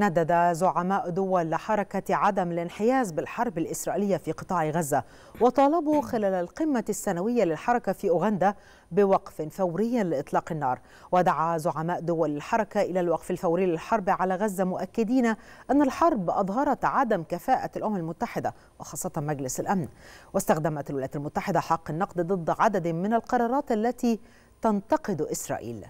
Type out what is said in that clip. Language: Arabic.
ندد زعماء دول حركة عدم الانحياز بالحرب الإسرائيلية في قطاع غزة وطالبوا خلال القمة السنوية للحركة في أوغندا بوقف فوري لإطلاق النار. ودعا زعماء دول الحركة إلى الوقف الفوري للحرب على غزة مؤكدين أن الحرب أظهرت عدم كفاءة الأمم المتحدة وخاصة مجلس الأمن. واستخدمت الولايات المتحدة حق النقد ضد عدد من القرارات التي تنتقد إسرائيل.